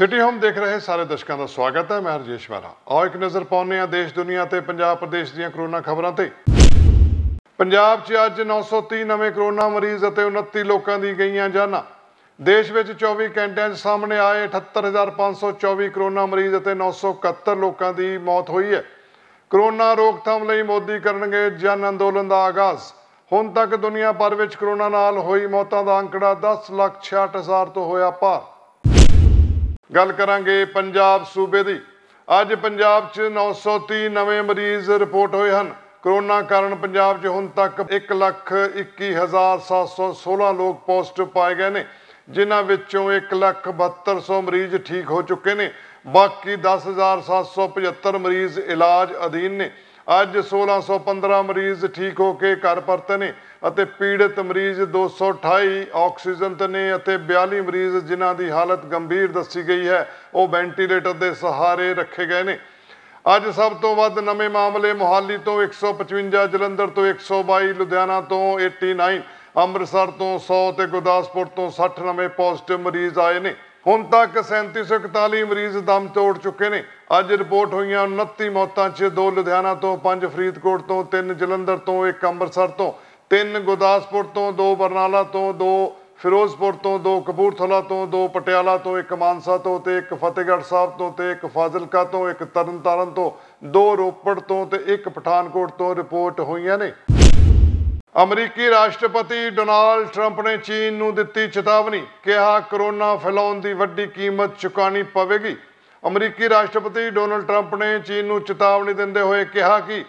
City home ਦੇਖ ਰਹੇ ਸਾਰੇ ਦਰਸ਼ਕਾਂ ਦਾ ਸਵਾਗਤ ਹੈ, ਮੈਂ ਹਰਜੇਸ਼ ਵਾਲਾ ਆਓ ਇੱਕ ਨਜ਼ਰ ਪਾਉਂਦੇ ਹਾਂ ਦੇਸ਼, ਦੁਨੀਆ ਤੇ ਪੰਜਾਬ ਪ੍ਰਦੇਸ਼ ਦੀਆਂ ਕਰੋਨਾ ਖਬਰਾਂ ਤੇ। ਪੰਜਾਬ 'ਚ ਅੱਜ 930 ਨਵੇਂ ਕਰੋਨਾ ਮਰੀਜ਼ ਅਤੇ 29 ਲੋਕਾਂ ਦੀ ਗਈਆਂ ਜਾਨਾਂ। ਦੇਸ਼ ਵਿੱਚ 24 ਘੰਟਿਆਂ 'ਚ ਸਾਹਮਣੇ ਆਏ 78524 ਕਰੋਨਾ ਮਰੀਜ਼ ਅਤੇ 971 ਲੋਕਾਂ ਦੀ ਮੌਤ ਹੋਈ ਹੈ। ਕਰੋਨਾ ਰੋਕਥਾਮ ਲਈ ਮੋਦੀ ਕਰਨਗੇ ਜਨ ਅੰਦੋਲਨ ਦਾ ਆਗਾਜ਼। ਹੁਣ ਤੱਕ ਦੁਨੀਆ ਭਰ ਵਿੱਚ ਕਰੋਨਾ ਨਾਲ ਹੋਈ ਮੌਤਾਂ ਦਾ ਅੰਕੜਾ 10 ਲੱਖ 66 ਹਜ਼ਾਰ ਤੋਂ ਹੋਇਆ ਪਾਰ। ਗੱਲ ਕਰਾਂਗੇ ਪੰਜਾਬ ਸੂਬੇ ਦੀ। ਅੱਜ ਪੰਜਾਬ 'ਚ 930 ਨਵੇਂ ਮਰੀਜ਼ ਰਿਪੋਰਟ ਹੋਏ ਹਨ। ਕਰੋਨਾ ਕਾਰਨ ਪੰਜਾਬ 'ਚ ਹੁਣ ਤੱਕ 1,21,716 ਲੋਕ ਪੋਜ਼ਿਟਿਵ ਪਾਏ ਗਏ ਨੇ ਜਿਨ੍ਹਾਂ ਵਿੱਚੋਂ 1,72,000 ਮਰੀਜ਼ ਠੀਕ ਹੋ ਚੁੱਕੇ ਨੇ। ਬਾਕੀ 10,775 ਮਰੀਜ਼ ਇਲਾਜ ਅਧੀਨ ਨੇ। ਅੱਜ 1615 ਮਰੀਜ਼ ਠੀਕ ਹੋ ਕੇ ਘਰ ਪਰਤੇ ਨੇ। ਅਤੇ ਪੀੜਤ ਮਰੀਜ਼ 228 ਆਕਸੀਜਨ ਤੇ ਨੇ ਅਤੇ 42 ਮਰੀਜ਼ ਜਿਨ੍ਹਾਂ ਦੀ ਹਾਲਤ ਗੰਭੀਰ ਦੱਸੀ ਗਈ ਹੈ, ਉਹ ਵੈਂਟੀਲੇਟਰ ਦੇ ਸਹਾਰੇ ਰੱਖੇ ਗਏ ਨੇ। ਅੱਜ ਸਭ ਤੋਂ ਵੱਧ ਨਵੇਂ ਮਾਮਲੇ ਮੋਹਾਲੀ ਤੋਂ 155 ਜਲੰਧਰ ਤੋਂ 122 ਲੁਧਿਆਣਾ ਤੋਂ 89 ਅੰਮ੍ਰਿਤਸਰ ਤੋਂ 100 ਤੇ ਗੁਰਦਾਸਪੁਰ ਤੋਂ 60 ਨਵੇਂ ਪੋਜ਼ਿਟਿਵ ਮਰੀਜ਼ ਆਏ ਨੇ। ਹੁਣ ਤੱਕ 3741 ਮਰੀਜ਼ ਦਮ ਤੋੜ ਚੁੱਕੇ ਨੇ। ਅੱਜ ਰਿਪੋਰਟ ਹੋਈਆਂ 29 ਮੌਤਾਂ 'ਚ ਦੋ, ਲੁਧਿਆਣਾ ਤੋਂ ਪੰਜ, ਫਰੀਦਕੋਟ ਤੋਂ ਤਿੰਨ, ਜਲੰਧਰ ਤੋਂ ਇੱਕ, ਅੰਮ੍ਰਿਤਸਰ ਤੋਂ ਤਿੰਨ ਗੁਰਦਾਸਪੁਰ ਤੋਂ, ਦੋ ਬਰਨਾਲਾ ਤੋਂ, ਦੋ ਫਿਰੋਜ਼ਪੁਰ ਤੋਂ, ਦੋ ਕਪੂਰਥਲਾ ਤੋਂ, ਦੋ ਪਟਿਆਲਾ ਤੋਂ, ਇੱਕ ਮਾਨਸਾ ਤੋਂ ਤੇ ਇੱਕ ਫਤਿਹਗੜ੍ਹ ਸਾਹਿਬ ਤੋਂ ਤੇ ਇੱਕ ਫਾਜ਼ਿਲਕਾ ਤੋਂ, ਇੱਕ ਤਰਨਤਾਰਨ ਤੋਂ, ਦੋ ਰੋਪੜ ਤੋਂ ਤੇ ਇੱਕ ਪਠਾਨਕੋਟ ਤੋਂ ਰਿਪੋਰਟ ਹੋਈਆਂ ਨੇ। ਅਮਰੀਕੀ ਰਾਸ਼ਟਰਪਤੀ ਡੋਨਾਲਡ ਟਰੰਪ ਨੇ ਚੀਨ ਨੂੰ ਦਿੱਤੀ ਚੇਤਾਵਨੀ, ਕਿਹਾ ਕਰੋਨਾ ਫੈਲਾਉਣ ਦੀ ਵੱਡੀ ਕੀਮਤ ਚੁਕਾਣੀ ਪਵੇਗੀ। ਅਮਰੀਕੀ ਰਾਸ਼ਟਰਪਤੀ ਡੋਨਾਲਡ ਟਰੰਪ ਨੇ ਚੀਨ ਨੂੰ ਚੇਤਾਵਨੀ ਦਿੰਦੇ ਹੋਏ ਕਿਹਾ ਕਿ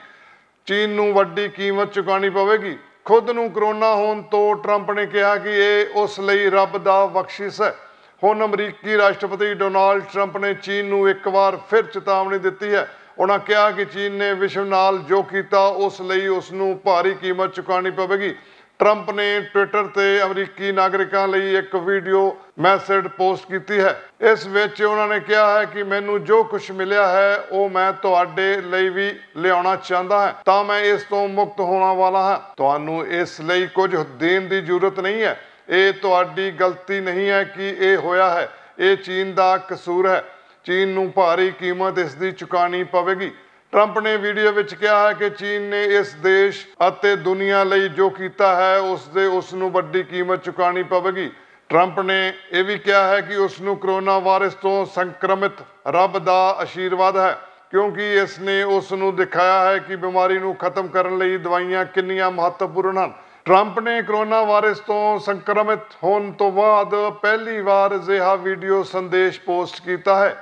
ਚੀਨ ਨੂੰ ਵੱਡੀ ਕੀਮਤ ਚੁਕਾਣੀ ਪਵੇਗੀ। ਖੁਦ ਨੂੰ ਕਰੋਨਾ ਹੋਣ ਤੋਂ ਟਰੰਪ ਨੇ ਕਿਹਾ ਕਿ ਇਹ ਉਸ ਲਈ ਰੱਬ ਦਾ ਬਖਸ਼ਿਸ਼ ਹੈ। ਹੁਣ ਅਮਰੀਕੀ ਰਾਸ਼ਟਰਪਤੀ ਡੋਨਾਲਡ ਟਰੰਪ ਨੇ ਚੀਨ ਨੂੰ ਇੱਕ ਵਾਰ ਫਿਰ ਚੇਤਾਵਨੀ ਦਿੱਤੀ ਹੈ। ਉਹਨਾਂ ਕਿਹਾ ਕਿ ਚੀਨ ਨੇ ਵਿਸ਼ਵ ਨਾਲ ਜੋ ਕੀਤਾ, ਉਸ ਲਈ ਉਸ ਨੂੰ ਭਾਰੀ ਕੀਮਤ ਚੁਕਾਉਣੀ ਪਵੇਗੀ। ਟਰੰਪ ਨੇ ਟਵਿੱਟਰ ਤੇ ਅਮਰੀਕੀ ਨਾਗਰਿਕਾਂ ਲਈ ਇੱਕ ਵੀਡੀਓ ਮੈਸੇਜ ਪੋਸਟ ਕੀਤੀ ਹੈ। ਇਸ ਵਿੱਚ ਉਹਨਾਂ ਨੇ ਕਿਹਾ ਹੈ ਕਿ ਮੈਨੂੰ ਜੋ ਕੁਝ ਮਿਲਿਆ ਹੈ, ਉਹ ਮੈਂ ਤੁਹਾਡੇ ਲਈ ਵੀ ਲਿਆਉਣਾ ਚਾਹੁੰਦਾ ਹਾਂ। ਤਾਂ ਮੈਂ ਇਸ ਤੋਂ ਮੁਕਤ ਹੋਣਾ ਵਾਲਾ ਹਾਂ। ਤੁਹਾਨੂੰ ਇਸ ਲਈ ਕੁਝ ਦੇਣ ਦੀ ਜ਼ਰੂਰਤ ਨਹੀਂ ਹੈ। ਇਹ ਤੁਹਾਡੀ ਗਲਤੀ ਨਹੀਂ ਹੈ ਕਿ ਇਹ ਹੋਇਆ ਹੈ। ਇਹ ਚੀਨ ਦਾ ਕਸੂਰ ਹੈ। ਚੀਨ ਨੂੰ ਭਾਰੀ ਕੀਮਤ ਇਸ ਦੀ ਚੁਕਾਣੀ ਪਵੇਗੀ। ਟਰੰਪ ਨੇ ਵੀਡੀਓ ਵਿੱਚ ਕਿਹਾ ਹੈ ਕਿ ਚੀਨ ਨੇ ਇਸ ਦੇਸ਼ ਅਤੇ ਦੁਨੀਆ ਲਈ ਜੋ ਕੀਤਾ ਹੈ, ਉਸ ਦੇ ਉਸ ਨੂੰ ਵੱਡੀ ਕੀਮਤ ਚੁਕਾਣੀ ਪਵੇਗੀ। ਟਰੰਪ ਨੇ ਇਹ ਵੀ ਕਿਹਾ ਹੈ ਕਿ ਉਸ ਨੂੰ ਕਰੋਨਾ ਵਾਇਰਸ ਤੋਂ ਸੰਕਰਮਿਤ ਰੱਬ ਦਾ ਆਸ਼ੀਰਵਾਦ ਹੈ, ਕਿਉਂਕਿ ਇਸ ਨੇ ਉਸ ਨੂੰ ਦਿਖਾਇਆ ਹੈ ਕਿ ਬਿਮਾਰੀ ਨੂੰ ਖਤਮ ਕਰਨ ਲਈ ਦਵਾਈਆਂ ਕਿੰਨੀਆਂ ਮਹੱਤਵਪੂਰਨ ਹਨ। ਟਰੰਪ ਨੇ ਕਰੋਨਾ ਵਾਇਰਸ ਤੋਂ ਸੰਕਰਮਿਤ ਹੋਣ ਤੋਂ ਬਾਅਦ ਪਹਿਲੀ ਵਾਰ ਅਜਿਹਾ ਵੀਡੀਓ ਸੰਦੇਸ਼ ਪੋਸਟ ਕੀਤਾ ਹੈ।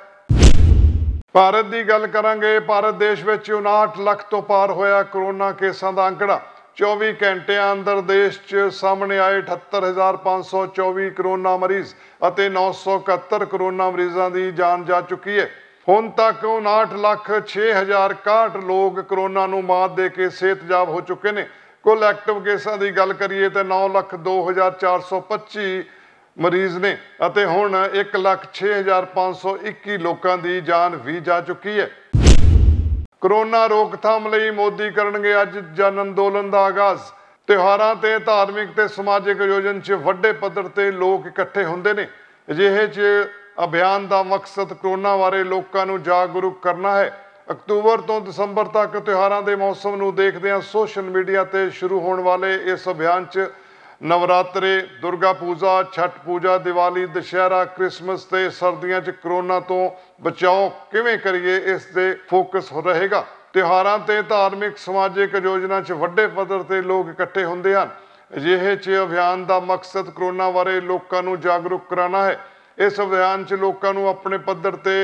ਭਾਰਤ ਦੀ ਗੱਲ ਕਰਾਂਗੇ, ਭਾਰਤ ਦੇਸ਼ ਵਿੱਚ 59 ਲੱਖ ਤੋਂ ਪਾਰ ਹੋਇਆ ਕਰੋਨਾ ਕੇਸਾਂ ਦਾ ਅੰਕੜਾ। 24 ਘੰਟਿਆਂ ਅੰਦਰ ਦੇਸ਼ 'ਚ ਸਾਹਮਣੇ ਆਏ 78524 ਕਰੋਨਾ ਮਰੀਜ਼ ਅਤੇ 971 ਕਰੋਨਾ ਮਰੀਜ਼ਾਂ ਦੀ ਜਾਨ ਜਾ ਚੁੱਕੀ ਹੈ। ਹੁਣ ਤੱਕ 59 ਲੱਖ 6061 ਲੋਕ ਕਰੋਨਾ ਨੂੰ ਮਾਤ ਦੇ ਕੇ ਸਿਹਤਯਾਬ ਹੋ ਚੁੱਕੇ ਨੇ। ਕੁੱਲ ਐਕਟਿਵ ਕੇਸਾਂ ਦੀ ਗੱਲ ਕਰੀਏ ਤਾਂ 9 ਲੱਖ 2425 ਮਰੀਜ਼ ਨੇ ਅਤੇ ਹੁਣ 1,06,521 ਲੋਕਾਂ ਦੀ ਜਾਨ ਵੀ ਜਾ ਚੁੱਕੀ ਹੈ। ਕਰੋਨਾ ਰੋਕਥਾਮ ਲਈ ਮੋਦੀ ਕਰਨਗੇ ਅੱਜ ਜਨ ਅੰਦੋਲਨ ਦਾ ਆਗਾਜ਼। ਤਿਉਹਾਰਾਂ ਤੇ ਧਾਰਮਿਕ ਤੇ ਸਮਾਜਿਕ ਆਯੋਜਨ 'ਚ ਵੱਡੇ ਪੱਧਰ ਤੇ ਲੋਕ ਇਕੱਠੇ ਹੁੰਦੇ ਨੇ। ਅਜਿਹੇ 'ਚ ਅਭਿਆਨ ਦਾ ਮਕਸਦ ਕਰੋਨਾ ਬਾਰੇ ਲੋਕਾਂ ਨੂੰ ਜਾਗਰੂਕ ਕਰਨਾ ਹੈ। ਅਕਤੂਬਰ ਤੋਂ ਦਸੰਬਰ ਤੱਕ ਤਿਉਹਾਰਾਂ ਦੇ ਮੌਸਮ ਨੂੰ ਦੇਖਦਿਆਂ ਸੋਸ਼ਲ ਮੀਡੀਆ ਤੇ ਸ਼ੁਰੂ ਹੋਣ ਵਾਲੇ ਇਸ ਅਭਿਆਨ 'ਚ ਨਵਰਾਤਰੇ, ਦੁਰਗਾ ਪੂਜਾ, ਛਠ ਪੂਜਾ, ਦੀਵਾਲੀ, ਦੁਸ਼ਹਿਰਾ, ਕ੍ਰਿਸਮਸ ਤੇ ਸਰਦੀਆਂ 'ਚ ਕਰੋਨਾ ਤੋਂ ਬਚਾਓ ਕਿਵੇਂ ਕਰੀਏ, ਇਸ ਤੇ ਫੋਕਸ ਰਹੇਗਾ। ਤਿਉਹਾਰਾਂ ਤੇ ਧਾਰਮਿਕ, ਸਮਾਜਿਕ ਯੋਜਨਾ 'ਚ ਵੱਡੇ ਪੱਧਰ ਤੇ ਲੋਕ ਇਕੱਠੇ ਹੁੰਦੇ ਹਨ। ਅਜਿਹੇ 'ਚ ਅਭਿਆਨ ਦਾ ਮਕਸਦ ਕਰੋਨਾ ਬਾਰੇ ਲੋਕਾਂ ਨੂੰ ਜਾਗਰੂਕ ਕਰਾਉਣਾ ਹੈ। ਇਸ ਅਭਿਆਨ 'ਚ ਲੋਕਾਂ ਨੂੰ ਆਪਣੇ ਪੱਧਰ ਤੇ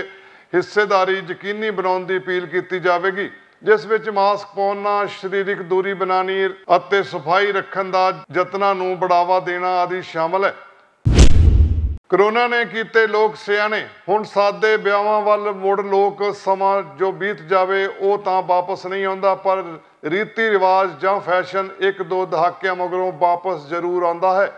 ਹਿੱਸੇਦਾਰੀ ਯਕੀਨੀ ਬਣਾਉਣ ਦੀ ਅਪੀਲ ਕੀਤੀ ਜਾਵੇਗੀ। ਜਿਸ ਵਿੱਚ ਮਾਸਕ ਪਾਉਣਾ, ਸਰੀਰਕ ਦੂਰੀ ਬਣਾਣੀ ਅਤੇ ਸਫ਼ਾਈ ਰੱਖਣ ਦਾ ਯਤਨਾਂ ਨੂੰ ਬੜਾਵਾ ਦੇਣਾ ਆਦਿ ਸ਼ਾਮਲ ਹੈ। ਕਰੋਨਾ ਨੇ ਕੀਤੇ ਲੋਕ ਸਿਆਣੇ, ਹੁਣ ਸਾਦੇ ਵਿਆਹਾਂ ਵੱਲ ਮੁੜ ਲੋਕ ਸਮਾਂ ਜੋ ਬੀਤ ਜਾਵੇ ਉਹ ਤਾਂ ਵਾਪਸ ਨਹੀਂ ਆਉਂਦਾ, ਪਰ ਰੀਤੀ ਰਿਵਾਜ ਜਾਂ ਫੈਸ਼ਨ ਇੱਕ ਦੋ ਦਹਾਕਿਆਂ ਮਗਰੋਂ ਵਾਪਸ ਜ਼ਰੂਰ ਆਉਂਦਾ ਹੈ।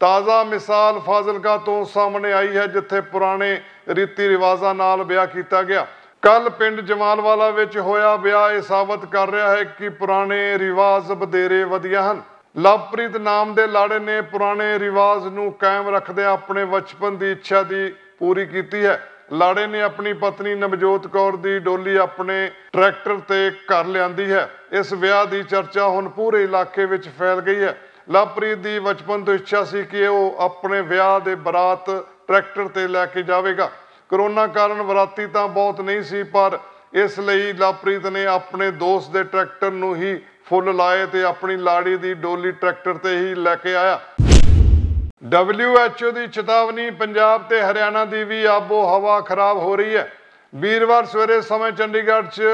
ਤਾਜ਼ਾ ਮਿਸਾਲ ਫਾਜ਼ਿਲਕਾ ਤੋਂ ਸਾਹਮਣੇ ਆਈ ਹੈ, ਜਿੱਥੇ ਪੁਰਾਣੇ ਰੀਤੀ ਰਿਵਾਜਾਂ ਨਾਲ ਵਿਆਹ ਕੀਤਾ ਗਿਆ। ਕੱਲ ਪਿੰਡ ਜਮਾਲਵਾਲਾ ਵਿੱਚ ਹੋਇਆ ਵਿਆਹ, ਇਹ ਸਾਬਤ ਕਰ ਰਿਹਾ ਹੈ ਕਿ ਪੁਰਾਣੇ ਰਿਵਾਜ ਬਧੇਰੇ ਵਧੀਆ ਹਨ। ਲਵਪ੍ਰੀਤ ਨਾਮ ਦੇ ਲਾੜੇ ਨੇ ਪੁਰਾਣੇ ਰਿਵਾਜ ਨੂੰ ਕਾਇਮ ਰੱਖਦੇ ਆਪਣੇ ਬਚਪਨ ਦੀ ਇੱਛਾ ਦੀ ਪੂਰੀ ਕੀਤੀ ਹੈ। ਲਾੜੇ ਨੇ ਆਪਣੀ ਪਤਨੀ ਨਵਜੋਤ ਕੌਰ ਦੀ ਡੋਲੀ ਆਪਣੇ ਟਰੈਕਟਰ ਤੇ ਘਰ ਲਿਆਂਦੀ ਹੈ। ਇਸ ਵਿਆਹ ਦੀ ਚਰਚਾ ਹੁਣ ਪੂਰੇ ਇਲਾਕੇ ਵਿੱਚ ਫੈਲ ਗਈ ਹੈ। ਲਵਪ੍ਰੀਤ ਦੀ ਬਚਪਨ ਤੋਂ ਇੱਛਾ ਸੀ ਕਿ ਉਹ ਆਪਣੇ ਵਿਆਹ ਦੇ ਬਰਾਤ ਟਰੈਕਟਰ ਤੇ ਲੈ ਕੇ ਜਾਵੇਗਾ। ਕਰੋਨਾ ਕਾਰਨ ਬਰਾਤੀ ਤਾਂ ਬਹੁਤ ਨਹੀਂ ਸੀ, ਪਰ ਇਸ ਲਈ ਲਵਪ੍ਰੀਤ ਨੇ ਆਪਣੇ ਦੋਸਤ ਦੇ ਟਰੈਕਟਰ ਨੂੰ ਹੀ ਫੁੱਲ ਲਾਏ ਤੇ ਆਪਣੀ ਲਾੜੀ ਦੀ ਡੋਲੀ ਟਰੈਕਟਰ ਤੇ ਹੀ ਲੈ ਕੇ ਆਇਆ। WHO ਦੀ ਚੇਤਾਵਨੀ ਪੰਜਾਬ ਤੇ ਹਰਿਆਣਾ ਦੀ ਵੀ ਆਬੋ ਹਵਾ ਖਰਾਬ ਹੋ ਰਹੀ ਹੈ। ਵੀਰਵਾਰ ਸਵੇਰੇ ਸਮੇਂ ਚੰਡੀਗੜ੍ਹ 'ਚ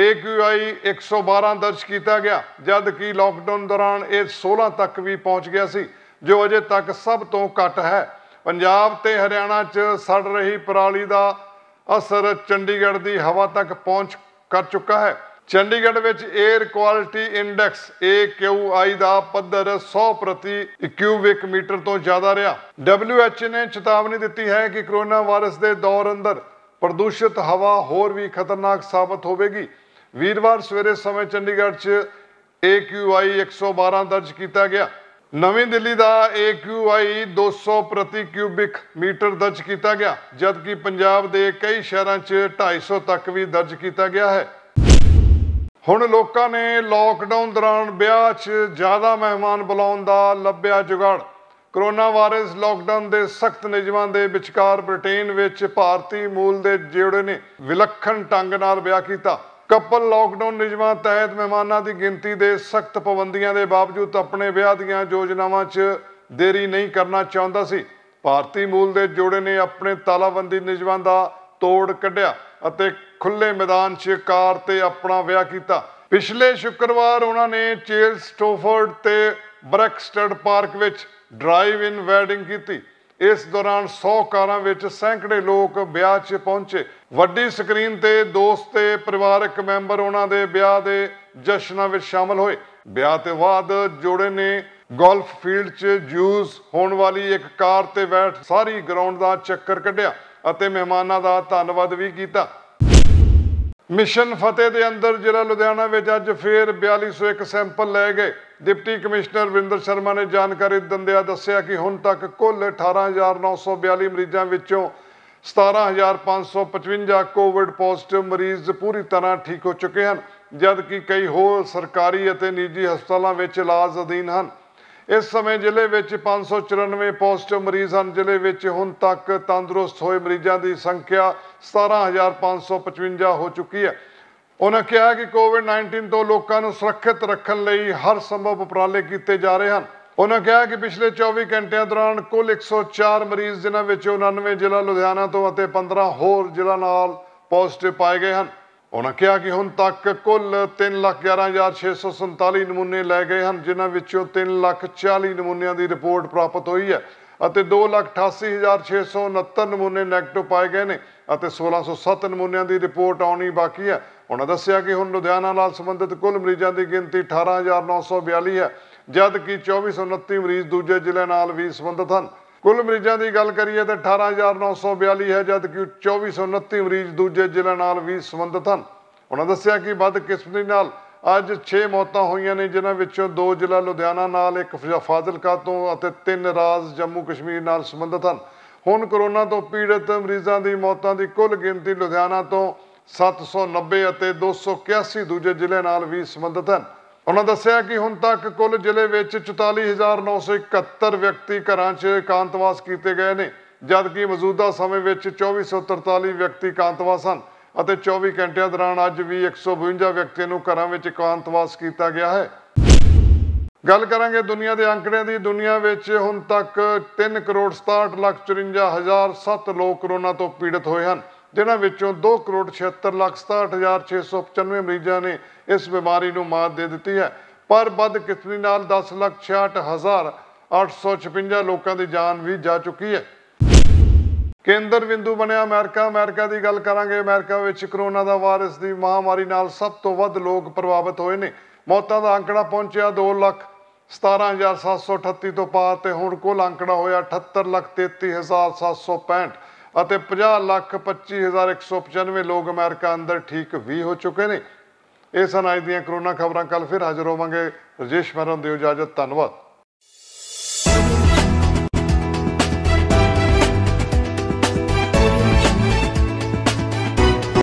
AQI 112 ਦਰਜ ਕੀਤਾ ਗਿਆ, ਜਦ ਕਿ ਲਾਕਡਾਊਨ ਦੌਰਾਨ ਇਹ 16 ਤੱਕ ਵੀ ਪਹੁੰਚ ਗਿਆ ਸੀ, ਜੋ ਅਜੇ ਤੱਕ ਸਭ ਤੋਂ ਘੱਟ ਹੈ। ਪੰਜਾਬ ਤੇ ਹਰਿਆਣਾ 'ਚ ਸੜ ਰਹੀ ਪਰਾਲੀ ਦਾ ਅਸਰ ਚੰਡੀਗੜ੍ਹ ਦੀ ਹਵਾ ਤੱਕ ਪਹੁੰਚ ਕਰ ਚੁੱਕਾ ਹੈ। ਚੰਡੀਗੜ੍ਹ ਵਿੱਚ 에ਅਰ ਕੁਆਲਿਟੀ ਇੰਡੈਕਸ AQI ਦਾ ਪੱਧਰ 100 ਪ੍ਰਤੀ ਕਿਊਬਿਕ ਮੀਟਰ ਤੋਂ ਜ਼ਿਆਦਾ ਰਿਹਾ। WHO ਨੇ ਚੇਤਾਵਨੀ ਦਿੱਤੀ ਹੈ ਕਿ ਕੋਰੋਨਾ ਵਾਇਰਸ ਦੇ ਦੌਰ ਅੰਦਰ ਪ੍ਰਦੂਸ਼ਿਤ ਹਵਾ ਹੋਰ ਵੀ ਖਤਰਨਾਕ ਸਾਬਤ ਹੋਵੇਗੀ। ਵੀਰਵਾਰ ਸਵੇਰੇ ਸਮੇਂ ਚੰਡੀਗੜ੍ਹ 'ਚ AQI 112 ਦਰਜ ਕੀਤਾ ਗਿਆ। ਨਵੀਂ ਦਿੱਲੀ ਦਾ AQI 200 ਪ੍ਰਤੀ ਕਿਊਬਿਕ ਮੀਟਰ ਦਰਜ ਕੀਤਾ ਗਿਆ, ਜਦਕਿ ਪੰਜਾਬ ਦੇ ਕਈ ਸ਼ਹਿਰਾਂ 'ਚ 250 ਤੱਕ ਵੀ ਦਰਜ ਕੀਤਾ ਗਿਆ ਹੈ। ਹੁਣ ਲੋਕਾਂ ਨੇ ਲੋਕਡਾਊਨ ਦੌਰਾਨ ਵਿਆਹ 'ਚ ਜ਼ਿਆਦਾ ਮਹਿਮਾਨ ਬੁਲਾਉਣ ਦਾ ਲੱਭਿਆ ਜੁਗਾੜ। ਕਰੋਨਾ ਵਾਇਰਸ ਲੋਕਡਾਊਨ ਦੇ ਸਖਤ ਨਿਯਮਾਂ ਦੇ ਵਿਚਕਾਰ ਬ੍ਰਿਟੇਨ ਵਿੱਚ ਭਾਰਤੀ ਮੂਲ ਦੇ ਜੋੜੇ ਨੇ, ਵਿਲੱਖਣ ਢੰਗ ਨਾਲ ਵਿਆਹ ਕੀਤਾ। ਕਪਲ ਲੋਕਡਾਊਨ ਨਿਯਮਾਂ ਤਹਿਤ ਮਹਿਮਾਨਾਂ ਦੀ ਗਿਣਤੀ ਦੇ ਸਖਤ ਪਾਬੰਦੀਆਂ ਦੇ ਬਾਵਜੂਦ ਆਪਣੇ ਵਿਆਹ ਦੀਆਂ ਯੋਜਨਾਵਾਂ 'ਚ ਦੇਰੀ ਨਹੀਂ ਕਰਨਾ ਚਾਹੁੰਦਾ ਸੀ। ਭਾਰਤੀ ਮੂਲ ਦੇ ਜੋੜੇ ਨੇ ਆਪਣੇ ਤਾਲਾਬੰਦੀ ਨਿਯਮਾਂ ਦਾ ਤੋੜ ਕੱਢਿਆ ਅਤੇ ਖੁੱਲੇ ਮੈਦਾਨ 'ਚ ਕਾਰ ਤੇ ਆਪਣਾ ਵਿਆਹ ਕੀਤਾ। ਪਿਛਲੇ ਸ਼ੁੱਕਰਵਾਰ ਉਹਨਾਂ ਨੇ ਚੇਲ ਸਟੋਫੋਰਡ ਤੇ ਬ੍ਰੈਕਸਟਡ ਪਾਰਕ ਵਿੱਚ ਡਰਾਈਵ ਇਨ ਵੈਡਿੰਗ ਕੀਤੀ। ਇਸ ਦੌਰਾਨ 100 ਕਾਰਾਂ ਵਿੱਚ ਸੈਂਕੜੇ ਲੋਕ ਵਿਆਹ 'ਚ ਪਹੁੰਚੇ ਵੱਡੀ ਸਕਰੀਨ ਤੇ ਦੋਸਤ ਤੇ ਪਰਿਵਾਰਕ ਮੈਂਬਰ ਉਹਨਾਂ ਦੇ ਵਿਆਹ ਦੇ ਜਸ਼ਨਾਂ ਵਿੱਚ ਸ਼ਾਮਲ ਹੋਏ। ਵਿਆਹ ਤੋਂ ਬਾਅਦ ਜੋੜੇ ਨੇ ਗੋਲਫ ਫੀਲਡ 'ਚ ਜੂਸ ਹੋਣ ਵਾਲੀ ਇੱਕ ਕਾਰ ਤੇ ਬੈਠ ਸਾਰੀ ਗਰਾਊਂਡ ਦਾ ਚੱਕਰ ਕੱਢਿਆ ਅਤੇ ਮਹਿਮਾਨਾਂ ਦਾ ਧੰਨਵਾਦ ਵੀ ਕੀਤਾ। ਮਿਸ਼ਨ ਫਤਿਹ ਦੇ ਅੰਦਰ ਜ਼ਿਲ੍ਹਾ ਲੁਧਿਆਣਾ ਵਿੱਚ ਅੱਜ ਫੇਰ 4201 ਸੈਂਪਲ ਲਏ ਗਏ। ਡਿਪਟੀ ਕਮਿਸ਼ਨਰ ਵਿੰਦਰ ਸ਼ਰਮਾ ਨੇ ਜਾਣਕਾਰੀ ਦਿੰਦਿਆਂ ਦੱਸਿਆ ਕਿ ਹੁਣ ਤੱਕ ਕੁੱਲ 18942 ਮਰੀਜ਼ਾਂ ਵਿੱਚੋਂ 17555 ਕੋਵਿਡ ਪੋਜ਼ਿਟਿਵ ਮਰੀਜ਼ ਪੂਰੀ ਤਰ੍ਹਾਂ ਠੀਕ ਹੋ ਚੁੱਕੇ ਹਨ, ਜਦਕਿ ਕਈ ਹੋਰ ਸਰਕਾਰੀ ਅਤੇ ਨਿੱਜੀ ਹਸਪਤਾਲਾਂ ਵਿੱਚ ਇਲਾਜ ਅਧੀਨ ਹਨ। ਇਸ ਸਮੇਂ ਜ਼ਿਲ੍ਹੇ ਵਿੱਚ 594 ਪੋਜ਼ਿਟਿਵ ਮਰੀਜ਼ ਹਨ, ਜ਼ਿਲ੍ਹੇ ਵਿੱਚ ਹੁਣ ਤੱਕ ਤੰਦਰੁਸਤ ਹੋਏ ਮਰੀਜ਼ਾਂ ਦੀ ਸੰਖਿਆ 17555 ਹੋ ਚੁੱਕੀ ਹੈ। ਉਹਨਾਂ ਕਿਹਾ ਕਿ ਕੋਵਿਡ-19 ਤੋਂ ਲੋਕਾਂ ਨੂੰ ਸੁਰੱਖਿਅਤ ਰੱਖਣ ਲਈ ਹਰ ਸੰਭਵ ਉਪਰਾਲੇ ਕੀਤੇ ਜਾ ਰਹੇ ਹਨ। ਉਹਨਾਂ ਕਿਹਾ ਕਿ ਪਿਛਲੇ 24 ਘੰਟਿਆਂ ਦੌਰਾਨ ਕੁੱਲ 104 ਮਰੀਜ਼ ਜਿਨ੍ਹਾਂ ਵਿੱਚੋਂ 99 ਜ਼ਿਲ੍ਹਾ ਲੁਧਿਆਣਾ ਤੋਂ ਅਤੇ 15 ਹੋਰ ਜ਼ਿਲ੍ਹਾ ਨਾਲ ਪੋਜ਼ਿਟਿਵ ਪਾਏ ਗਏ ਹਨ। ਉਹਨਾਂ ਕਿਹਾ ਕਿ ਹੁਣ ਤੱਕ ਕੁੱਲ 311647 ਨਮੂਨੇ ਲਏ ਗਏ ਹਨ, ਜਿਨ੍ਹਾਂ ਵਿੱਚੋਂ 340 ਨਮੂਨਿਆਂ ਦੀ ਰਿਪੋਰਟ ਪ੍ਰਾਪਤ ਹੋਈ ਹੈ ਅਤੇ 288669 ਨਮੂਨੇ 네ਗੇਟਿਵ ਪਾਏ ਗਏ ਨੇ ਅਤੇ 1607 ਨਮੂਨਿਆਂ ਦੀ ਰਿਪੋਰਟ ਆਉਣੀ ਬਾਕੀ ਹੈ। ਉਹਨਾਂ ਦੱਸਿਆ ਕਿ ਹੁਣ ਲੁਧਿਆਣਾ ਨਾਲ ਸੰਬੰਧਿਤ ਕੁੱਲ ਮਰੀਜ਼ਾਂ ਦੀ ਗਿਣਤੀ 18942 ਹੈ। ਜਦ ਕਿ 2429 ਮਰੀਜ਼ ਦੂਜੇ ਜ਼ਿਲ੍ਹੇ ਨਾਲ ਵੀ ਸੰਬੰਧਿਤ ਹਨ। ਕੁੱਲ ਮਰੀਜ਼ਾਂ ਦੀ ਗੱਲ ਕਰੀਏ ਤਾਂ 18942 ਹੈ ਜਦ ਕਿ 2429 ਮਰੀਜ਼ ਦੂਜੇ ਜ਼ਿਲ੍ਹੇ ਨਾਲ ਵੀ ਸੰਬੰਧਿਤ ਹਨ। ਉਹਨਾਂ ਦੱਸਿਆ ਕਿ ਵੱਧ ਕਿਸਮਤੀ ਨਾਲ ਅੱਜ 6 ਮੌਤਾਂ ਹੋਈਆਂ ਨੇ, ਜਿਨ੍ਹਾਂ ਵਿੱਚੋਂ ਦੋ ਜ਼ਿਲ੍ਹਾ ਲੁਧਿਆਣਾ ਨਾਲ, ਇੱਕ ਫਾਜ਼ਿਲਕਾ ਤੋਂ ਅਤੇ ਤਿੰਨ ਰਾਜ ਜੰਮੂ ਕਸ਼ਮੀਰ ਨਾਲ ਸੰਬੰਧਿਤ ਹਨ। ਹੁਣ ਕਰੋਨਾ ਤੋਂ ਪੀੜਤ ਮਰੀਜ਼ਾਂ ਦੀ ਮੌਤਾਂ ਦੀ ਕੁੱਲ ਗਿਣਤੀ ਲੁਧਿਆਣਾ ਤੋਂ 790 ਅਤੇ 281 ਦੂਜੇ ਜ਼ਿਲ੍ਹੇ ਨਾਲ ਵੀ ਸੰਬੰਧਿਤ ਹਨ। ਉਹਨਾਂ ਦੱਸਿਆ ਕਿ ਹੁਣ ਤੱਕ ਕੁੱਲ ਜ਼ਿਲ੍ਹੇ ਵਿੱਚ 44971 ਵਿਅਕਤੀ ਘਰਾਂ 'ਚ ਇਕਾਂਤਵਾਸ ਕੀਤੇ ਗਏ ਨੇ, ਜਦਕਿ ਮੌਜੂਦਾ ਸਮੇਂ ਵਿੱਚ 2443 ਵਿਅਕਤੀ ਇਕਾਂਤਵਾਸ ਹਨ ਅਤੇ 24 ਘੰਟਿਆਂ ਦੌਰਾਨ ਅੱਜ ਵੀ 152 ਵਿਅਕਤੀਆਂ ਨੂੰ ਘਰਾਂ ਵਿੱਚ ਇਕਾਂਤਵਾਸ ਕੀਤਾ ਗਿਆ ਹੈ। ਗੱਲ ਕਰਾਂਗੇ ਦੁਨੀਆ ਦੇ ਅੰਕੜਿਆਂ ਦੀ। ਦੁਨੀਆ ਵਿੱਚ ਹੁਣ ਤੱਕ 3 ਕਰੋੜ 67 ਲੱਖ 54 ਹਜ਼ਾਰ 7 ਲੋਕ ਕਰੋਨਾ ਤੋਂ ਪੀੜਤ ਹੋਏ ਹਨ। ਜਿਨ੍ਹਾਂ ਵਿੱਚੋਂ 2 ਕਰੋੜ 76 ਲੱਖ 67 ਹਜ਼ਾਰ 695 ਮਰੀਜ਼ਾਂ ਨੇ ਇਸ ਬਿਮਾਰੀ ਨੂੰ ਮਾਤ ਦੇ ਦਿੱਤੀ ਹੈ। ਪਰ ਵੱਧ ਕਿਸਮੀ ਨਾਲ 10 ਲੱਖ 66 ਹਜ਼ਾਰ 856 ਲੋਕਾਂ ਦੀ ਜਾਨ ਵੀ ਜਾ ਚੁੱਕੀ ਹੈ। ਕੇਂਦਰ ਬਿੰਦੂ ਬਣਿਆ ਅਮਰੀਕਾ। ਅਮਰੀਕਾ ਦੀ ਗੱਲ ਕਰਾਂਗੇ। ਅਮਰੀਕਾ ਵਿੱਚ ਕਰੋਨਾ ਦਾ ਵਾਇਰਸ ਦੀ ਮਹਾਮਾਰੀ ਨਾਲ ਸਭ ਤੋਂ ਵੱਧ ਲੋਕ ਪ੍ਰਭਾਵਿਤ ਹੋਏ ਨੇ। ਮੌਤਾਂ ਦਾ ਅੰਕੜਾ ਪਹੁੰਚਿਆ 2 ਲੱਖ 17738 ਤੋਂ ਪਾਰ ਤੇ ਹੁਣ ਕੁੱਲ ਅੰਕੜਾ ਹੋਇਆ 78 ਲੱਖ 33765 ਅਤੇ 50 ਲੱਖ 25195 ਲੋਕ ਅਮਰੀਕਾ ਅੰਦਰ ਠੀਕ ਵੀ ਹੋ ਚੁੱਕੇ ਨੇ। ਇਹ ਸਨ ਅੱਜ ਦੀਆਂ ਕਰੋਨਾ ਖਬਰਾਂ। ਕੱਲ ਫਿਰ ਹਾਜ਼ਰ ਹੋਵਾਂਗੇ। ਰਜੇਸ਼ ਮਰਨ ਦਿਓ ਇਜਾਜ਼ਤ। ਧੰਨਵਾਦ।